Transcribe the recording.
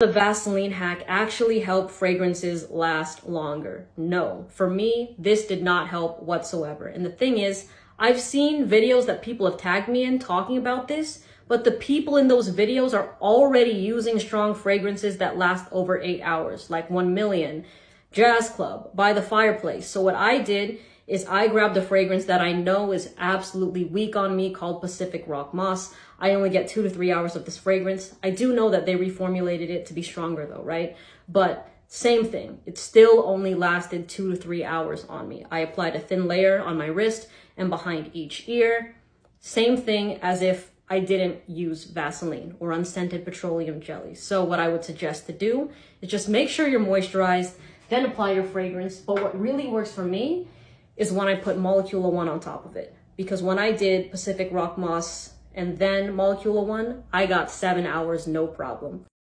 the Vaseline hack actually help fragrances last longer? No. For me, this did not help whatsoever. And the thing is, I've seen videos that people have tagged me in talking about this, but the people in those videos are already using strong fragrances that last over eight hours, like 1 million, Jazz Club, By the Fireplace. So what I did is I grabbed a fragrance that I know is absolutely weak on me called Pacific Rock Moss. I only get two to three hours of this fragrance. I do know that they reformulated it to be stronger though, right? But same thing. It still only lasted two to three hours on me. I applied a thin layer on my wrist and behind each ear. Same thing as if I didn't use Vaseline or unscented petroleum jelly. So what I would suggest to do is just make sure you're moisturized, then apply your fragrance. But what really works for me is when I put Molecule One on top of it. Because when I did Pacific Rock Moss and then Molecule One, I got seven hours, no problem.